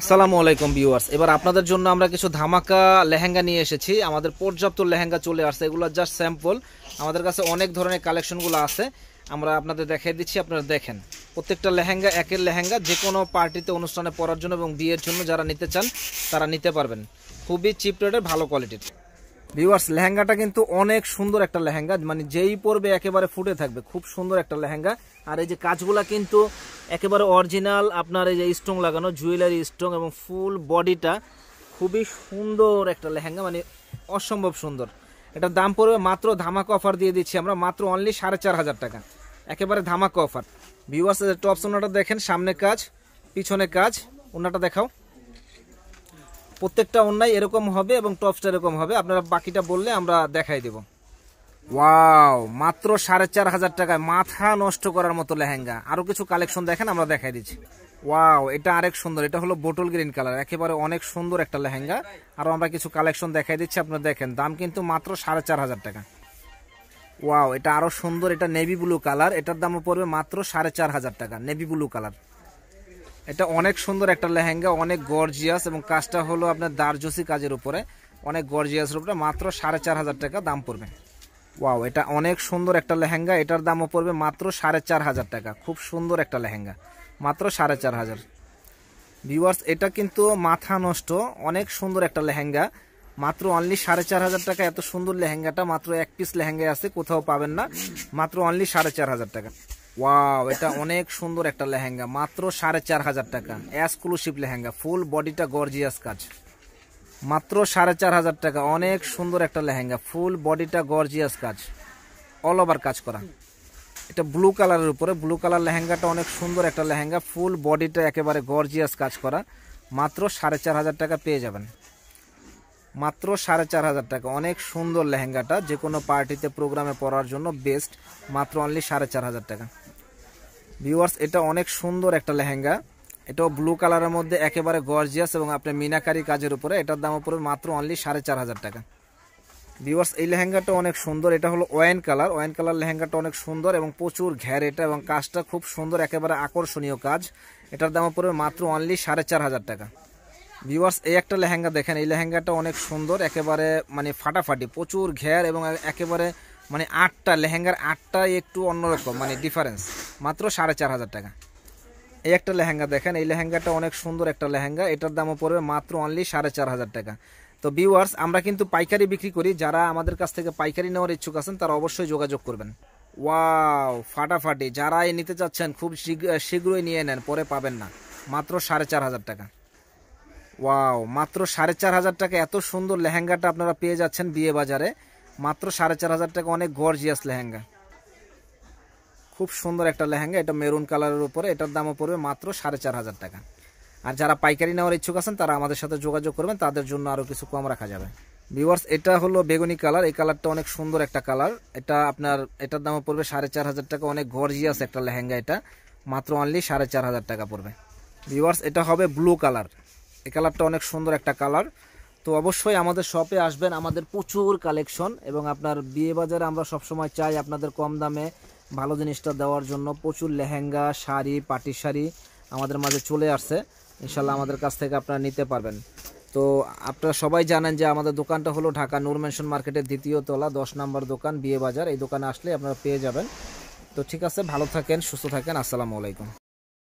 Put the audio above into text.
আসসালামু আলাইকুম ভিউয়ার্স। এবার আপনাদের জন্য আমরা কিছু ধামাকা লেহেঙ্গা নিয়ে এসেছি। আমাদের পর্যাপ্ত লেহেঙ্গা চলে আসছে, এগুলো জাস্ট স্যাম্পল আমাদের কাছে অনেক ধরনের কালেকশনগুলো আছে। আমরা আপনাদের দেখাই দিচ্ছি, আপনারা দেখেন। প্রত্যেকটা লেহেঙ্গা একের লেহেঙ্গা যে কোনো পার্টিতে, অনুষ্ঠানে পরার জন্য এবং বিয়ের জন্য যারা নিতে চান, তারা নিতে পারবেন। খুবই চিপ রেটের ভালো কোয়ালিটির ভিউয়ার্স লেহেঙ্গাটা কিন্তু অনেক সুন্দর একটা লেহেঙ্গা মানে যেই পরবে একেবারে ফুটে থাকবে। খুব সুন্দর একটা লেহেঙ্গা। আর এই যে কাজগুলা কিন্তু একেবারে অরিজিনাল আপনার এই যে স্ট্রং লাগানো জুয়েলারি স্ট্রং এবং ফুল বডিটা খুবই সুন্দর একটা লেহেঙ্গা মানে অসম্ভব সুন্দর। এটার দাম পড়বে মাত্র ধামাকা অফার দিয়ে দিচ্ছি আমরা, মাত্র অনলি সাড়ে চার হাজার টাকা। একেবারে ধামাকা অফার ভিউয়ার্স টপস ওনাটা দেখেন, সামনে কাজ, পিছনে কাজ, ওনাটা দেখাও। প্রত্যেকটা অন্যায় এরকম হবে এবং টপসটা এরকম হবে। আপনারা বাকিটা বললে আমরা দেখাই দেব। ওয়াও, মাত্র সাড়ে চার হাজার টাকায় মাথা নষ্ট করার মতো লেহেঙ্গা। আরও কিছু কালেকশন দেখেন, আমরা দেখাই দিচ্ছি। ওয়াও, এটা আরেক সুন্দর, এটা হলো বোটল গ্রিন কালার, একেবারে অনেক সুন্দর একটা লেহেঙ্গা। আরও আমরা কিছু কালেকশন দেখাই দিচ্ছি, আপনারা দেখেন, দাম কিন্তু মাত্র সাড়ে চার হাজার টাকা। ওয়াও, এটা আরও সুন্দর, এটা নেভি ব্লু কালার, এটার দামও পড়বে মাত্র সাড়ে চার হাজার টাকা, নেভি ব্লু কালার। এটা অনেক সুন্দর একটা লেহেঙ্গা, অনেক গর্জিয়াস এবং কাজটা হলো আপনার দারজসি কাজের উপরে। অনেক গর্জিয়াসের উপরে মাত্র সাড়ে চার হাজার টাকা দাম পড়বে। ওয়াও এটা অনেক সুন্দর একটা লেহেঙ্গা, এটার দামও পড়বে মাত্র সাড়ে চার হাজার টাকা। খুব সুন্দর একটা লেহেঙ্গা, মাত্র সাড়ে চার হাজার। ভিউয়ার্স এটা কিন্তু মাথা নষ্ট, অনেক সুন্দর একটা লেহেঙ্গা, মাত্র অনলি সাড়ে চার হাজার টাকা। এত সুন্দর লেহেঙ্গাটা, মাত্র এক পিস লেহেঙ্গায় আছে, কোথাও পাবেন না, মাত্র অনলি সাড়ে চার হাজার টাকা। ওয়াও এটা অনেক সুন্দর একটা লেহেঙ্গা। মাত্র সাড়ে চার হাজার টাকা। এক্সক্লুসিভ লেহেঙ্গা। ফুল বডিটা গর্জিয়াস কাজ। মাত্র সাড়ে চার হাজার টাকা। অনেক সুন্দর একটা লেহেঙ্গা। ফুল বডিটা গর্জিয়াস কাজ। অল ওভার কাজ করা। এটা ব্লু কালারের উপরে। ব্লু কালার লেহেঙ্গাটা অনেক সুন্দর একটা লেহেঙ্গা। ফুল বডিটা একেবারে গর্জিয়াস কাজ করা। মাত্র সাড়ে চার হাজার টাকা পেয়ে যাবেন। মাত্র সাড়ে চার হাজার টাকা। অনেক সুন্দর লেহেঙ্গাটা। যে কোনো পার্টিতে, প্রোগ্রামে পরার জন্য বেস্ট মাত্র অনলি সাড়ে চার হাজার টাকা। ভিউয়ার্স এটা অনেক সুন্দর একটা লেহেঙ্গা। এটাও ব্লু কালারের মধ্যে একেবারে গর্জিয়াস এবং আপনার মিনাকারি কাজের উপরে, এটার দাম উপরে মাত্র অনলি সাড়ে চার হাজার টাকা। ভিউয়ার্স এই লেহেঙ্গাটা অনেক সুন্দর, এটা হলো ওয়াইন কালার ওয়াইন কালার লেহেঙ্গাটা অনেক সুন্দর এবং প্রচুর ঘ্যার এটা এবং কাজটা খুব সুন্দর, একেবারে আকর্ষণীয় কাজ। এটার দাম পড়বে মাত্র অনলি সাড়ে চার হাজার টাকা। ভিউয়ার্স এই একটা লেহেঙ্গা দেখেন, এই লেহেঙ্গাটা অনেক সুন্দর, একেবারে মানে ফাটাফাটি, প্রচুর ঘের এবং একেবারে মানে আটটা, লেহেঙ্গার আটটা একটু অন্যরকম মানে ডিফারেন্স মাত্র সাড়ে চার হাজার টাকা। এই একটা লেহেঙ্গা দেখেন, এই লেহেঙ্গাটা অনেক সুন্দর একটা লেহেঙ্গা। এটার দামও পড়বে মাত্র অনলি সাড়ে চার হাজার টাকা। তো ভিউয়ার্স আমরা কিন্তু পাইকারি বিক্রি করি। যারা আমাদের কাছ থেকে পাইকারি নেওয়ার ইচ্ছুক আছেন, তারা অবশ্যই যোগাযোগ করবেন। ওয়াও, ফাটাফাটি। যারা এই নিতে চাচ্ছেন, খুব শীঘ্রই নিয়ে নেন, পরে পাবেন না। মাত্র সাড়ে চার হাজার টাকা। ওয়াও, মাত্র সাড়ে চার হাজার টাকা। এত সুন্দর লেহেঙ্গাটা আপনারা পেয়ে যাচ্ছেন বিয়ে বাজারে। মাত্র সাড়ে চার হাজার টাকা, অনেক গর্জিয়াস লেহেঙ্গা। খুব সুন্দর একটা লেহেঙ্গা, এটা মেরুন কালারের উপরে, এটার দামও পড়বে মাত্র সাড়ে চার হাজার টাকা। আর যারা পাইকারি নেওয়ার ইচ্ছুক আছেন, তারা আমাদের সাথে যোগাযোগ করবেন, তাদের জন্য আরও কিছু কম রাখা যাবে। ভিউয়ার্স এটা হলো বেগুনি কালার, এই কালারটা অনেক সুন্দর একটা কালার। এটা আপনার, এটার দামও পড়বে সাড়ে চার হাজার টাকা, অনেক গর্জিয়াস একটা লেহেঙ্গা এটা। মাত্র অনলি সাড়ে চার হাজার টাকা পড়বে। ভিউয়ার্স এটা হবে ব্লু কালার। এই কালারটা অনেক সুন্দর একটা কালার। তো অবশ্যই আমাদের শপে আসবেন, আমাদের প্রচুর কালেকশন এবং আপনার বিয়ে বাজারে আমরা সবসময় চাই আপনাদের কম দামে ভালো জিনিসটা দেওয়ার জন্য প্রচুর লেহেঙ্গা, শাড়ি পাটি শাড়ি আমাদের মাঝে চলে আসছে। ইনশাল্লাহ আমাদের কাছ থেকে আপনারা নিতে পারবেন। তো আপনারা সবাই জানেন যে আমাদের দোকানটা হলো ঢাকা নূর মেনশন মার্কেটের দ্বিতীয় তলা, দশ নম্বর দোকান, বিয়ে বাজার। এই দোকানে আসলে আপনারা পেয়ে যাবেন। তো ঠিক আছে, ভালো থাকেন, সুস্থ থাকেন। আসসালামু আলাইকুম।